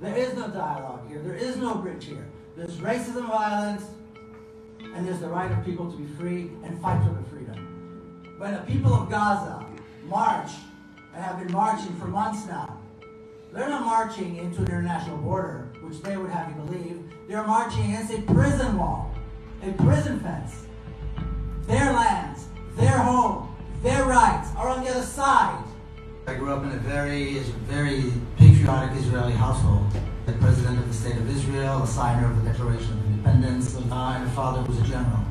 There is no dialogue here. There is no bridge here. There's racism violence, and there's the right of people to be free and fight for their freedom. When the people of Gaza march, and have been marching for months now, they're not marching into an international border, which they would have you believe. They're marching against a prison wall, a prison fence. Their lands, their home, their rights are on the other side. I grew up in a very, very patriotic Israeli household. The president of the state of Israel, a signer of the Declaration of Independence, and a father who was a general.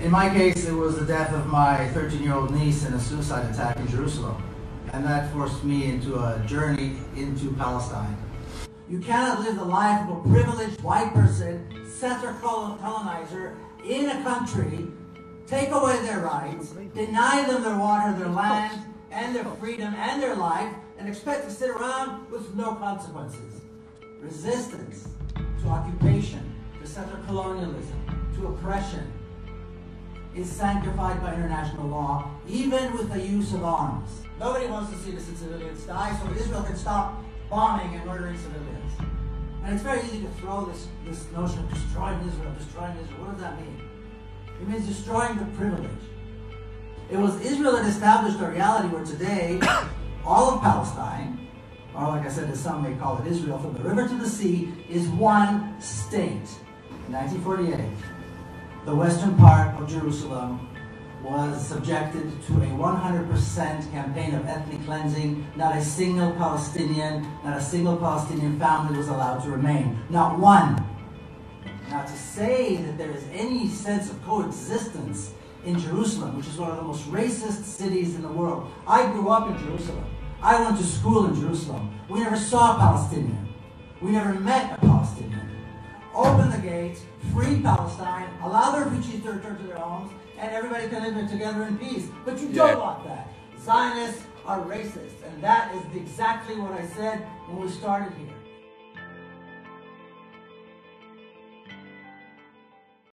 In my case, it was the death of my 13-year-old niece in a suicide attack in Jerusalem. And that forced me into a journey into Palestine. You cannot live the life of a privileged white person, settler colonizer, in a country, take away their rights, deny them their water, their land, and their freedom, and their life, and expect to sit around with no consequences. Resistance to occupation, to settler colonialism, to oppression, is sanctified by international law, even with the use of arms. Nobody wants to see the civilians die, so Israel can stop bombing and murdering civilians. And it's very easy to throw this, this notion of destroying Israel, destroying Israel. What does that mean? It means destroying the privilege. It was Israel that established a reality where today, all of Palestine, or like I said, as some may call it Israel, from the river to the sea, is one state. In 1948, the western part of Jerusalem was subjected to a 100% campaign of ethnic cleansing. Not a single Palestinian, not a single Palestinian family was allowed to remain. Not one. Now, to say that there is any sense of coexistence in Jerusalem, which is one of the most racist cities in the world. I grew up in Jerusalem. I went to school in Jerusalem. We never saw a Palestinian. We never met a Palestinian. Open the gates, free Palestine, allow the refugees to return to their homes, and everybody can live together in peace. But you don't want that. Zionists are racist, and that is exactly what I said when we started here.